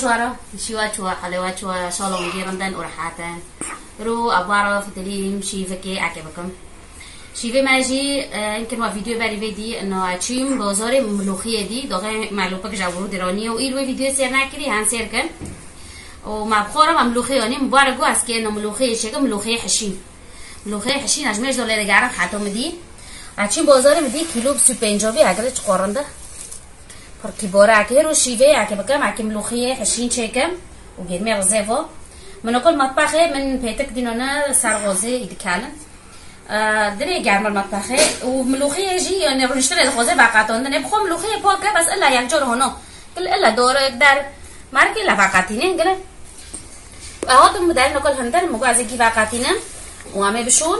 شوارا. شواتشوا حلواتشوا شالوم جيرندن ورحاتن رو أبوارا في تليم شيفكي عكبكم. شیوه ماجی يمكن ما فيديو بري فيدي انه اتشيم بازار ملوخية دي داغه معلومه که جابرو دراني و ایلو فيديو سير ناكري هان سير كن و ما بخورا ما ملوخية يعني مبارك واس كي انه ملوخية شكل ملوخية حشين ملوخية حشين اجمش دولار گرم حتى مدي اتشيم بازار مدي كيلو پنجابي اگر چ قرنده اكي رو شيوه اكي بكم اكي ملوخية حشين شكم و گرمي غزيفو من كل مطبخه من بيتك دينونا سرغوزي يدكالن دري كاع من المطبخي وملوخيه جي يعني نشتري الخوزه فقط عندنا بخو ملوخيه بوكا بس الا يكجر هنا قال الا دور يقدر ماركي لا فقطين قال اهاتم بدايل نقول هندل مقو عايزين كيف فقطين بشون بشون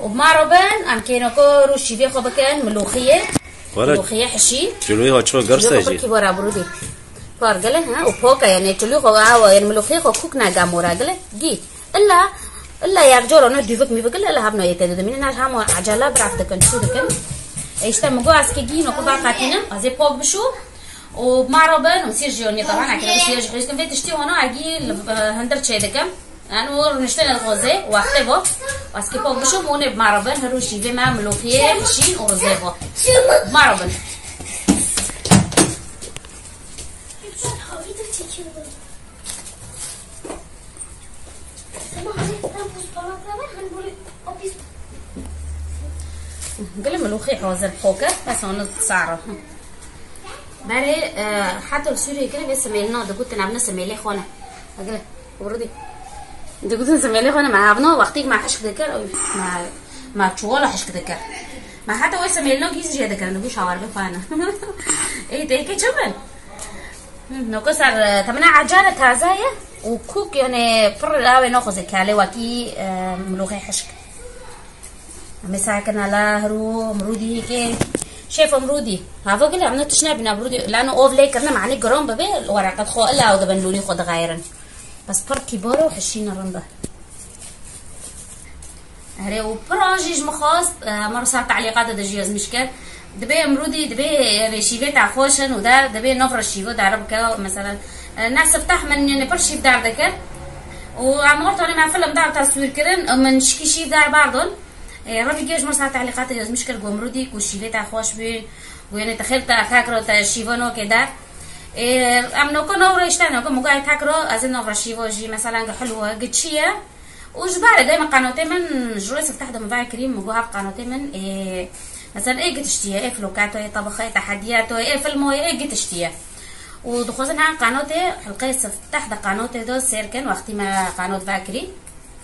وبمعربان ام كينوكو روشي بيخو بكن ملوخيه ملوخيه حشي. جلوي هو تشو جي يجي كي برا برودي فار قال ها؟ وبوكا يعني تلو هو يعني ملوخيه خو كوكنا غامورا قال جيت الا الا يا جورا انا دوفك مي بقول لا هبنا يتدد من انا هم عجله برافت كن شو دكن ايشتا مقو اسكيجين وقبا قاتينا ازي بوك بشو ومعربا وسيرجيوني طبعا عكرا سيرجي حريش كان فيتشتي وانا عجي هندر تشيدكم انا نشتغل الغوزي بو واسكي بوك بشو موني بمعربا هروشي بما ملوخيه شين ورزيبو معربا Thank you. قال ملوخي حوزر بحوكة بس أنا سعره بري آه، حتى السوري كده بس ميلنا ده كنت نعمل سميلي خونه قال وردي. ده كنت سميلي خونه مع ابنه وقتك مع حشك ذكر أو مع مع تشوالا حشك ذكر ما حتى وين سميلنا كيس جي ذكر نقول شاور بفانا. إيه ده كي نقول صار تمنا عجانة تازاية وكوك يعني فر لاوي ناخذ كالي وكي آه، ملوخي حشك مساكن على هرو مرودي هيك شايف مرودي هافو قال عملنا تشنا بنا مرودي لأنه اوف لي كرنا معني جرام ببي ورقه خو الا آو دبن لوني خد غيرن بس بر كبار وحشين رنده هري وبراجيج مخاص مرة صار تعليقات هذا مشكل دبي مرودي دبي شيفي تاع خوشن ودا دبي نفر الشيفو داربك مثلا ناس فتح من يعني برشي دار ذكر وعمرت أنا مع فيلم دار تصوير كرن من شكي شي دار بعضهم ربي جيش مرسا تعليقات يوز مشكل قومرودي وشيفي تاع خوش بي ويعني تخيل تاكرو تاع شيفونو كدار ام نوكو نورا يشتغل نوكو مقاي تاكرو از نورا شيفو جي مثلا حلوة قد شيا وجبارة دايما قناتي من جروس فتح دم باي كريم مقوها قناتي من إيه مثلا إيه قد اشتيا إيه فلوكاتو إيه طبخة إيه تحدياتو إيه فيلمو إيه قد اشتيا ودخوزنا عن قناتي حلقة فتح دا قناتي دو سيركن وقتي ما قنات فاكري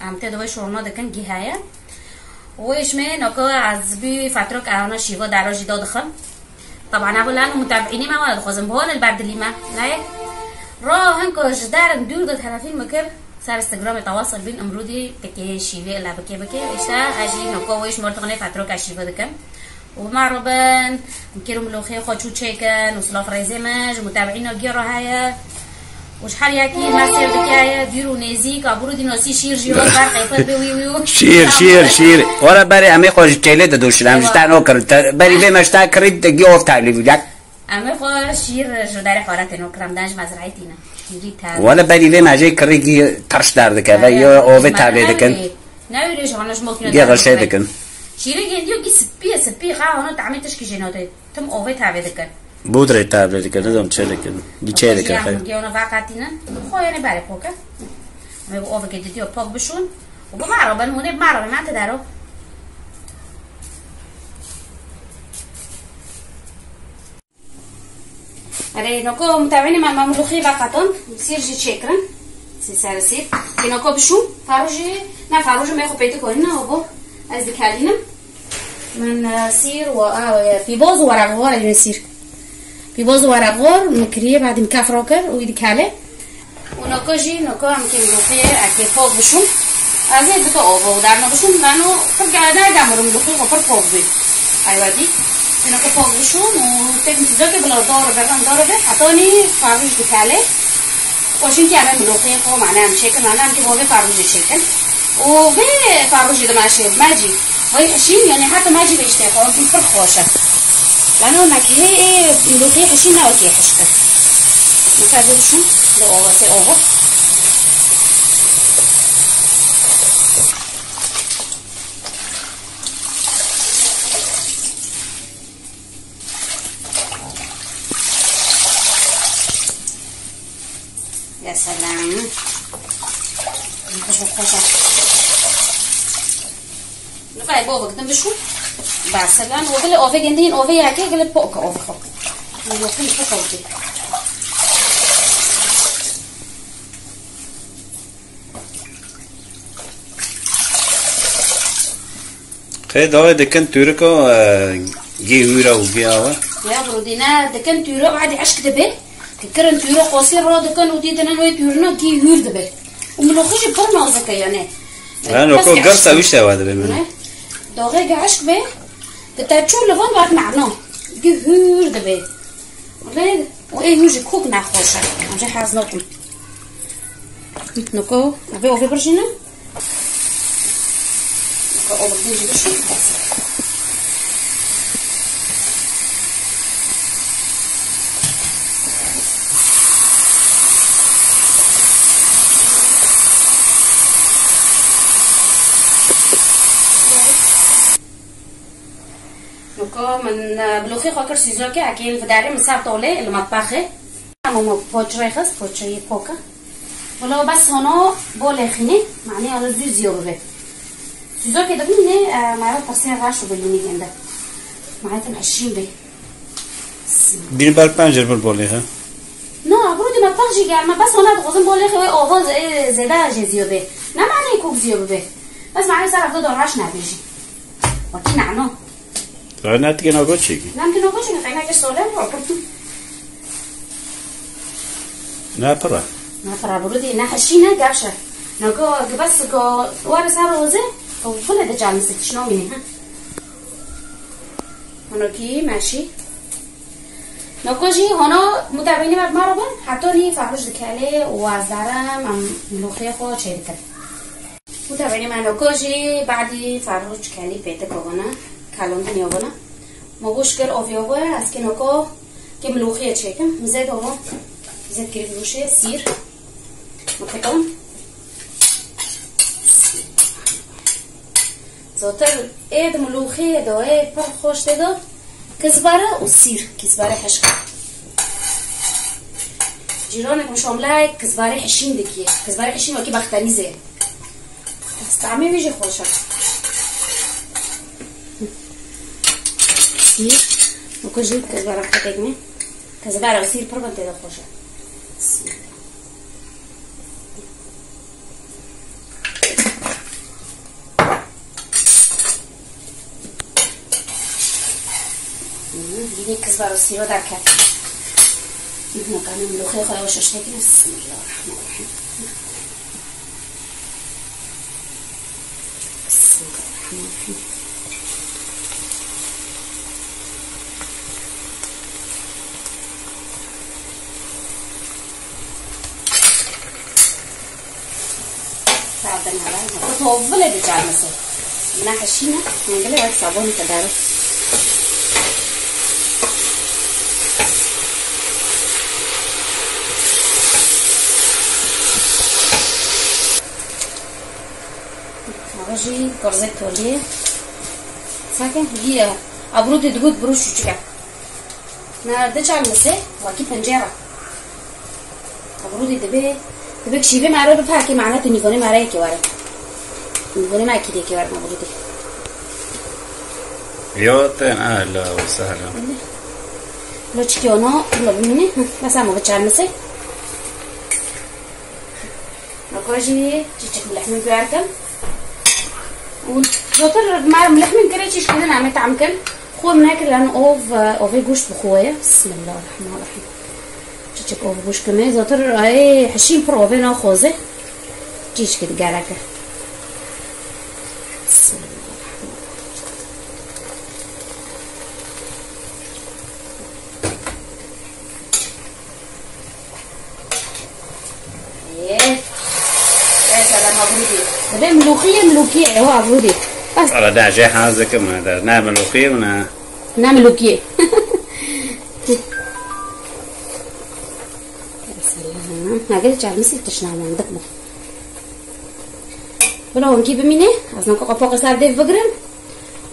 عم تدوي شورنا دا كان جهاية ويش من اوكو عزبي فترك أنا شيفو دراجي دو دخل طبعا أقول أنا متابعيني ما ولا دخوزن بهون البعد اللي ما لايك رو هنكو جدار ندور دو ثلاثين مكر صار انستغرام يتواصل بين امرودي تكي شيفي لا بكي بكي ايشتا أجي نوكو ويش مرتغني فترك شيفو دكم ومعربان نكيرو ملوخي وخوتشو تشيكن وصلاف ريزيماج متابعينا كيرو هايا وشحال ياكي مسير بكايا ديرو نيزيك عبرو دي ناسي شير جيرو بار وي وي شير شير شير. ورا باري امي خوش تيلي دوش شلام جتا نوكر. باري بي مشتا كريد دقي اوف تابلي بجاك امي خوش شير جو داري حوارات نوكرم دانج مزرعتينا ولا باري بي ماجي كريد ترش دار دكا او في تابلي دكن ناوي ليش غنش ممكن دكن Şirin گندیو spiye spiye ha خا tamam etmiş ki jenotay. Tam ove tave dekar. بود رای تبلیت نه دام چه لکن. گی چه لکن خیلی گی اونو وقتی نه خویانه یعنی بله بره پوکه میگو آوه که دیدی پاک بشون. و با مرابه مونه مرابه من دارو اره نکو متوانی من مملوخی وقتان سیر جی چکرن سی سر سیر. کنکو بشون. فروجی نه فروشی میخو پیدا کنی نه آبو از دکلینم. سير و آه ورا غور اللي نسير في بوز ورا غور مكريه بعد مكافروكر ويدك هالي ونوكو جي نوكو عم كي ملوخي أكي فوق بشو هذه بتقف ودعنا بشون لأنه ترجع نرجع مرم دخول وفر فوق بي. أيوه دي. هنا فوق بشون وتم تزكي بلا دور بقى دور بقى حطوني فارج بكالي وعشان كده أنا ملوخية هو معناها مشيكل معناها كده هو فارج شيكل وبي فارج ده ماشي. ماجي. وهي حشين يعني حتى ماجي بيشتاق هو بيفرق خوشة. لأنه هناك هي إيه ملوخية حشين أو كي حشكة نكاد بشون ده أوفر. سي اوفر يا سلام نخش بخشة بعد سلام وقال اوفي جندين اوفي هكي. قال بوك اوفي خوك نوخي خوك اوفي خیلی داره دکن تورکو گی هورا و گی آوا يا برودينا دكان تيرو بعد عشك دبه كرن تيرو قصير رو دكان ودي تنا وي تيرنا كي هور دبه ومنوخش برنا زكا يعني. من وکو گرسا ویشته واده بمنه داغه عشق به. تتابشو لفان بعد معناه كي هور دبه ولا وايه هوجي كوك ناخوشا عم جا حازناكم نكو ابي اوفي برجينا نكو اوفي برجينا بشي نكو من بلوخي خاكر سيزوكي اكيل فداري من ساعة طولي المطبخي ماما بوچ ريخس بوچ يبوكا ولو بس هنا بولي خيني معني على زيو زيو ببي سيزوكي ده مني معرفة ترسين راشو بليني جنده معايا عشرين بي بین بار پنجر بر بولی ها نه برودي ما تخشي قال ما بس هنا تغزن بولي خوي اوفا زيدا زيو بي نا معني كوك زيو ببي بس معني سارة فدو راش نابيجي نه دیگه نگاه چی؟ نه دیگه نگاه چی؟ خیلی نگه ساله نگاه کردون نه پره نه پره برو دیگه. نه هشی نه گرشه نگاه اگه بس که وارس هر روزه. خب، تو خونه ده جال نسته چنا مینه ها. هنو کی؟ ماشی نگاه جی هنو مدربینی برد مارو بند. حتی نی فهرش دکاله و از دارم هم ملوخی خو چه دکل مدربینی من. نگاه جی بعدی فهرش دکلی پیده کنه کلام دنیا بنا مگوش کر آفیا بایا از که نکا که ملوخی اچه کم مزید آفا مزید گریف روشه سیر مکتان زادتر اید ملوخی دا اید پر خوش دید کزباره و سیر. کزباره حشکا جیران اگم شامله اید کزباره حشین دکیه. کزباره حشین و وکی بختنیزه استعمی ویژه خوشه سیر وكجي كزبرة حتاكمي كزبرة وسير بربا تدا خوشة سير ديني كزبرة وسير ودا كافي نحن كان ملوخي خويا واش اشتاكي بسم الله الرحمن الرحيم بسم الله الرحمن على طوبلة بجار مثلا من حشينا نقول لك صابون تدارس Положи корзет толе. Сакен гия абруди дгут бруш чука. На дача мсе واكي پنجره абруди дебе دبك شيبه معرو بفاكي معناته نيفوني معرا يكي وارا نيفوني ما كده يكي وارا مبروتي یادتن أهلا و سهلا لو تشكيونو لو بميني بس عمو بتشعر مسي نكوجي تشتك ملحمين بياركم وزوتر مع ملحمين كده تشكي لنا عملت عمكن خو مناكل لأن اوف اوفي جوش بخويا بسم الله الرحمن الرحيم تشتك اوف جوش كمان زوتر اي حشين برو اوفي نو خوزي تشكي دقالك الخبز إيه يا سلام هذا ملوخية ملوكيه هو عبودي بس. على ده جاي حازك ما ده نعم ملوخية ونا نعم ملوكيه ما قلتش على مثل تشنع عندك بلون از نکو أزنا سر فوق بگرم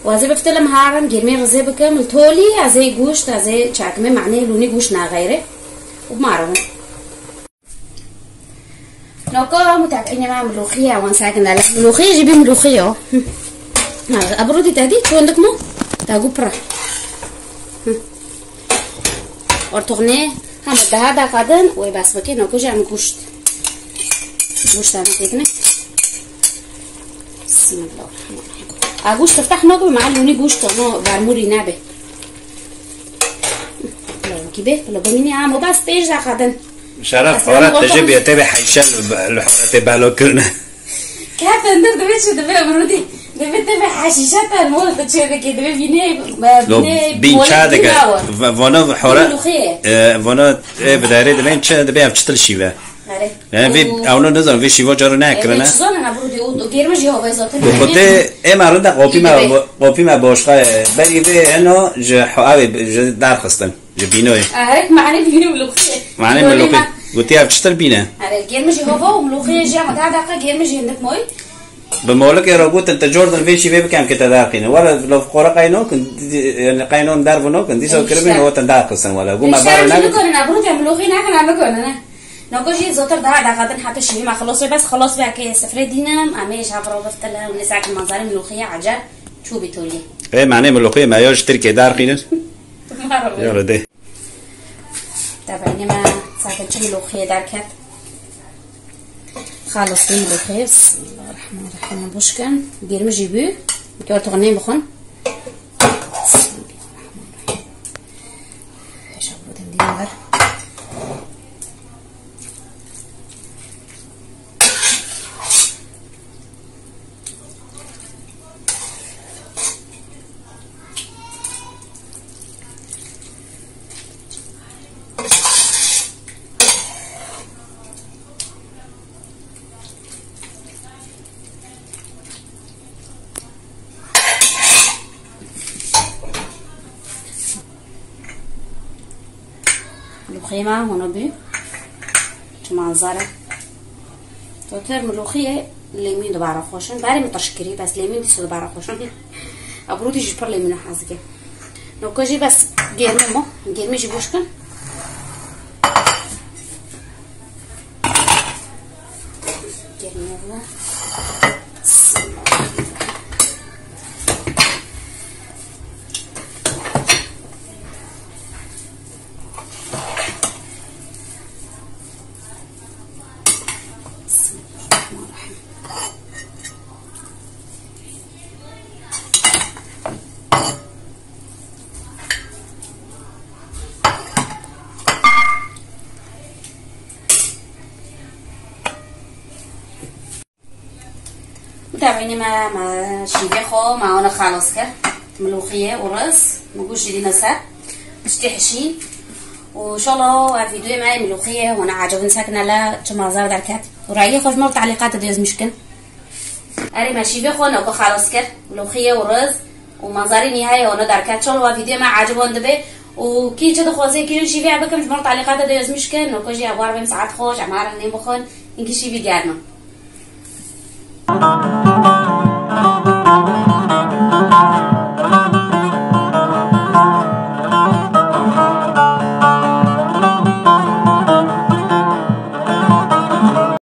و از بفتلم هارم جرمي غزي بكامل تولي أزي قوشت أزي تشاكمي معناه لوني قوشنا غيره. وبمعرهم لو كو متعقيني مع ملوخية وان ساكنة لك ملوخية جيبي ملوخية. أبرودي تهدي شو عندك مو؟ تاقو برا. ورطغني هم الدهادا قادن بس بكي نکو جعم گوشت گوشت عم تكنك بسم الله. الرحمن الرحيم اغوش تفتح نوكو مع لوني جوشت نو برموري نابه. لو كده لو بميني عام وبس بيج دا قادن شرف أصلاً حوارات غلطة تجيب مش- يتابع حيشان الحوارات بالو كرنا كيف أنت دبيتش دبي؟ برودي دبي دبي حشيشات المول تشيرك دبي بيني لو بين شادك فونا حوارات. ملوخية فونا بداري دبين شا دبي أفتشتل شيبة يعني في أونو نزل في شيبة جارو نكرنا زون أنا برودي أو گرمش يا بيزات بخاطر اما رنده قوپی ما قوپی ما باشقه بری به انو ج حاوی ج در خستن ج بینوی هيك معني بيني ملوخية معنی ملوخی گوتی اف چطور بینه هذا گرمش يا وملوخية جا ما دا دا گرمش عندك موي به مولک را گوت انت جوردن في شي بكم كتا داقين ولا لو قرا قاينو كن يعني قاينون دار بنو كن دي سو كربين هو تندار خستن ولا قوم بارو ناك نكون أنا برودي ملوخية ناكل أنا نكون أنا نقول زوتر ده ده قادن حتى شيء ما خلاص بس خلاص بقى كي سفرة دينام اميش عبر بفتلا ونساك المنظر ملوخية عجب شو بتقولي إيه معنی ملوخی ما یاش ترکی دار قینن یالا ده. طبعا ما ساعة شو ملوخية دركت خلص دي ملوخية بسم الله الرحمن الرحيم بوشكن جيرم جيبو بكور تغنين بخون. Kıyma onu büyük. manzara. توتر ملوخية ليمين دوباره خوشن برای متشکری بس ليمين دیسو دوباره خوشن ابرو دیجی پر لیمین حزگه نو کجی بس گرمی مو. گرمی جی بوش کن. گرمی متابعيني مع مع شيبيخو مع أنا خلاص كده ملوخية ورز مقوش دي نسا. مشتي حشي وإن شاء الله الفيديو معي ملوخية وأنا عجبني ساكنة لا جمع زار دركات ورأيي خوش مرة تعليقات ديوز مشكن أري ما شيبيخو أنا خلاص كده ملوخية ورز. ومنظري نهاية وأنا دركات إن شاء الله الفيديو مع عجبون دبي وكي جد خوزي كي شيبي عبكم جمع تعليقات ديوز مشكن وكوجي أبوار بين ساعات خوش عمارة نيم بخون إنكي شيبي قارنا